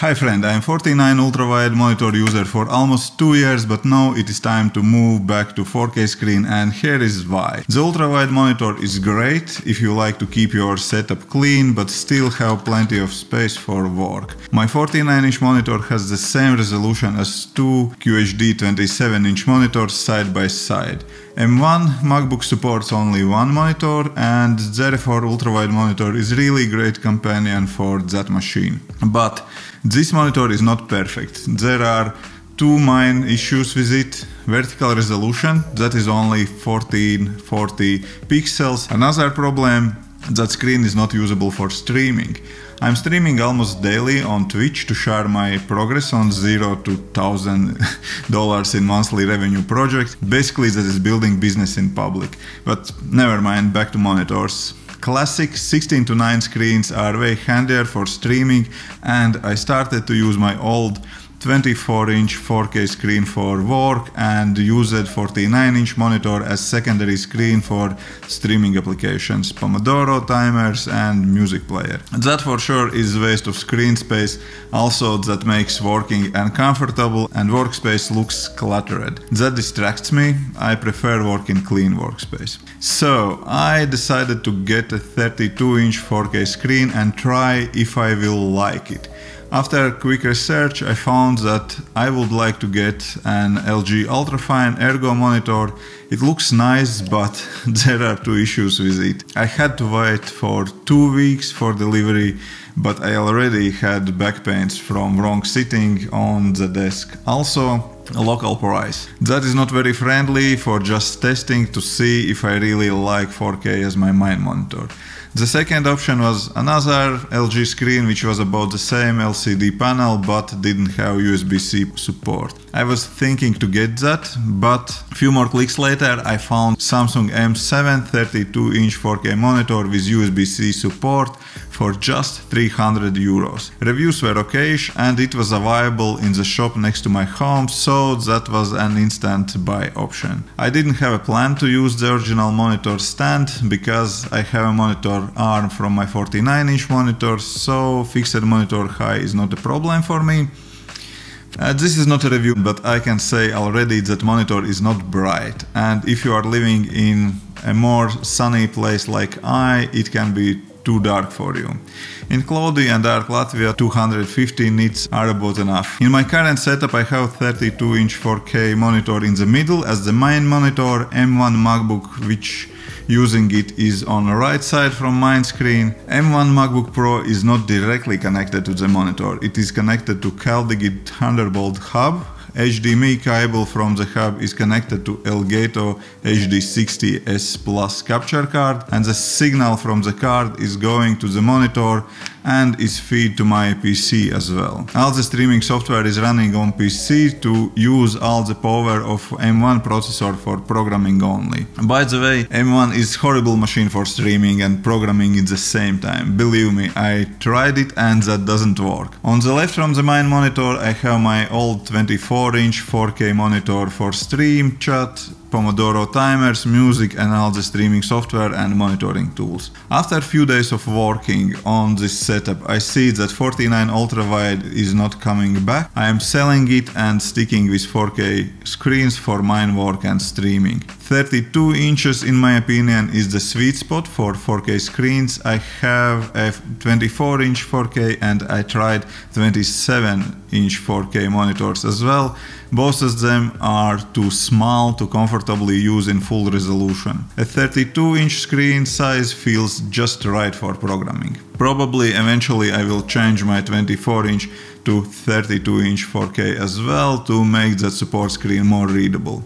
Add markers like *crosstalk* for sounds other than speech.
Hi friend, I am 49 ultrawide monitor user for almost 2 years but now it is time to move back to 4K screen and here is why. The ultrawide monitor is great if you like to keep your setup clean but still have plenty of space for work. My 49 inch monitor has the same resolution as two QHD 27 inch monitors side by side. M1 MacBook supports only one monitor and therefore ultrawide monitor is really great companion for that machine. But this monitor is not perfect. There are two main issues with it. Vertical resolution, that is only 1440 pixels. Another problem, that screen is not usable for streaming. I'm streaming almost daily on Twitch to share my progress on zero to thousand *laughs* dollars in monthly revenue project. Basically that is building business in public. But never mind, back to monitors. Classic 16 to 9 screens are way handier for streaming and I started to use my old 24 inch 4K screen for work and used 49 inch monitor as secondary screen for streaming applications, Pomodoro timers and music player. That for sure is waste of screen space, also that makes working uncomfortable and workspace looks cluttered. That distracts me, I prefer working clean workspace. So I decided to get a 32 inch 4K screen and try if I will like it. After a quick research, I found that I would like to get an LG Ultrafine Ergo monitor. It looks nice, but *laughs* there are two issues with it. I had to wait for two weeks for delivery, but I already had back pains from wrong sitting on the desk. Also, local price. That is not very friendly for just testing to see if I really like 4K as my main monitor. The second option was another LG screen which was about the same LCD panel but didn't have USB-C support. I was thinking to get that, but few more clicks later I found Samsung M7 32-inch 4K monitor with USB-C support for just 300 euros. Reviews were okayish and it was available in the shop next to my home, so that was an instant buy option. I didn't have a plan to use the original monitor stand because I have a monitor arm from my 49 inch monitor, so fixed monitor high is not a problem for me. Uh, this is not a review, but I can say already that monitor is not bright and if you are living in a more sunny place like I, it can be too dark for you. In cloudy and dark Latvia 250 nits are about enough. In my current setup I have 32 inch 4K monitor in the middle as the main monitor M1 MacBook which using it is on the right side from my screen. M1 MacBook Pro is not directly connected to the monitor, it is connected to CalDigit Thunderbolt hub HDMI cable from the hub is connected to Elgato HD60S Plus capture card and the signal from the card is going to the monitor and is feed to my PC as well. All the streaming software is running on PC to use all the power of M1 processor for programming only. By the way, M1 is horrible machine for streaming and programming at the same time. Believe me, I tried it and that doesn't work. On the left from the main monitor I have my old 24 inch 4K monitor for stream, chat, Pomodoro timers, music the streaming software and monitoring tools. After a few days of working on this setup, I see that 49 ultrawide is not coming back. I am selling it and sticking with 4K screens for mine work and streaming. 32 inches in my opinion is the sweet spot for 4K screens. I have a 24 inch 4K and I tried 27 inch 4K monitors as well. Both of them are too small to comfortably use in full resolution. A 32 inch screen size feels just right for programming. Probably eventually I will change my 24 inch to 32 inch 4K as well to make that support screen more readable.